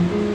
Mm-hmm.